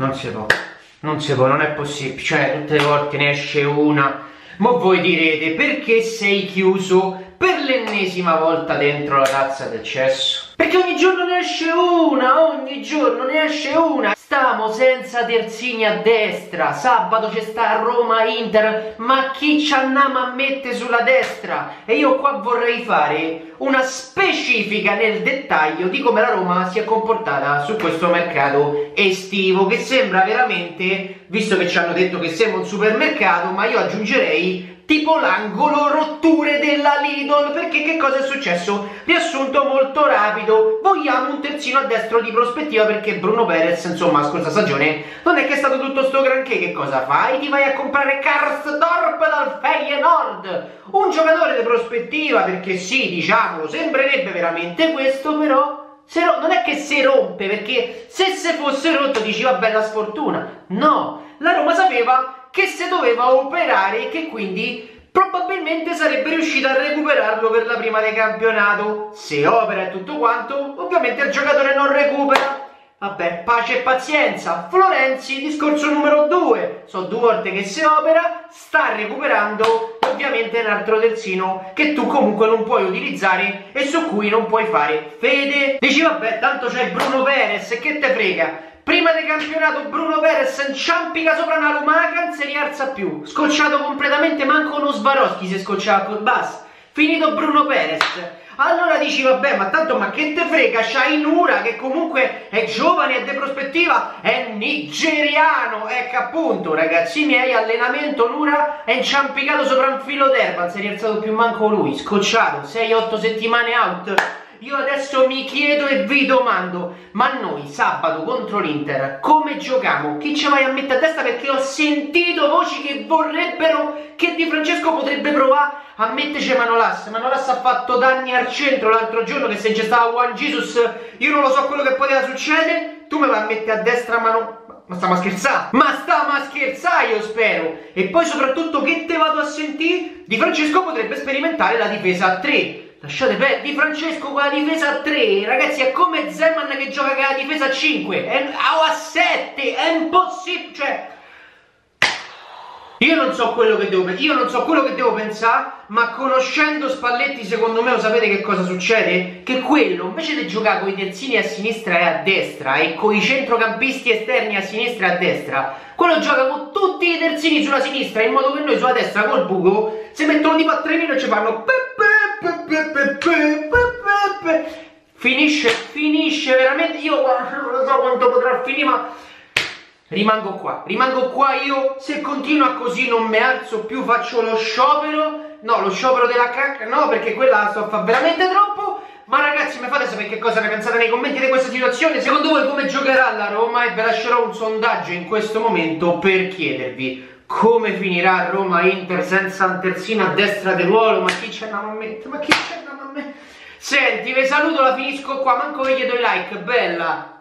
Non si può, non si può, non è possibile. Cioè, tutte le volte ne esce una. Ma voi direte, perché sei chiuso per l'ennesima volta dentro la tazza del cesso? Perché ogni giorno ne esce una, ogni giorno ne esce una. Stiamo senza terzini a destra. Sabato c'è sta Roma Inter. Ma chi ci andiamo a mettere sulla destra? E io qua vorrei fare una specifica nel dettaglio di come la Roma si è comportata su questo mercato estivo. Che sembra veramente, visto che ci hanno detto che sembra un supermercato, ma io aggiungerei tipo l'angolo rotture della Lidl perché che cosa è successo? riassunto molto rapido vogliamo un terzino a destro di prospettiva perché Bruno Perez insomma scorsa stagione non è che è stato tutto sto granché che cosa fai? ti vai a comprare Karsdorp dal Feyenoord un giocatore di prospettiva perché sì diciamolo sembrerebbe veramente questo però ro- non è che si rompe perché se se fosse rotto dici vabbè la sfortuna no la Roma sapeva che se doveva operare e che quindi probabilmente sarebbe riuscito a recuperarlo per la prima del campionato. Se opera e tutto quanto, ovviamente il giocatore non recupera. Vabbè, pace e pazienza. Florenzi, discorso numero 2. So due volte che si opera, sta recuperando ovviamente un altro terzino che tu comunque non puoi utilizzare e su cui non puoi fare fede. Dici vabbè, tanto c'è Bruno Perez, che te frega? Prima del campionato Bruno Perez inciampica sopra una lumaca, non si rialza più. Scocciato completamente, manco uno Svaroschi si scocciava col bus. Finito Bruno Perez. Allora dici, vabbè, ma tanto, ma che te frega? C'hai Nura, che comunque è giovane, è de prospettiva, è nigeriano. Ecco appunto, ragazzi miei, allenamento, Nura è inciampicato sopra un filo d'erba, non si è rialzato più manco lui. Scocciato, 6-8 settimane out. Io adesso mi chiedo e vi domando, ma noi sabato contro l'Inter come giochiamo? Chi ci vai a mettere a testa? Perché ho sentito voci che vorrebbero che Di Francesco potrebbe provare a metterci Manolas. Manolas ha fatto danni al centro l'altro giorno che se c'è stato Juan Jesus io non lo so quello che poteva succedere. Tu mi vai a mettere a destra mano... Ma stiamo a scherzare? Ma stiamo a scherzare io spero! E poi soprattutto che te vado a sentire? Di Francesco potrebbe sperimentare la difesa a 3 Lasciate perdere, Di Francesco con la difesa a 3, ragazzi, è come Zeman che gioca con la difesa a 5, è, a 7, è impossibile, cioè... Io non so quello che devo io non so quello che devo pensare, ma conoscendo Spalletti secondo me lo sapete che cosa succede? Che quello invece di giocare con i terzini a sinistra e a destra e con i centrocampisti esterni a sinistra e a destra, quello gioca con tutti i terzini sulla sinistra in modo che noi sulla destra col buco si mettono tipo a tremino e ci fanno Finisce, finisce veramente. Io non so quanto potrà finire, ma rimango qua. Rimango qua io. Se continua così non mi alzo più, faccio lo sciopero. No, lo sciopero della cacca, no, perché quella sto a fare veramente troppo. Ma ragazzi, mi fate sapere che cosa ne pensate nei commenti di questa situazione? Secondo voi come giocherà la Roma? E vi lascerò un sondaggio in questo momento per chiedervi come finirà Roma Inter senza un terzino a destra del ruolo? Ma chi ce n'ha a mettere? Ma chi ce n'ha a mettere? Senti, vi saluto, la finisco qua, manco vi chiedo i like, bella!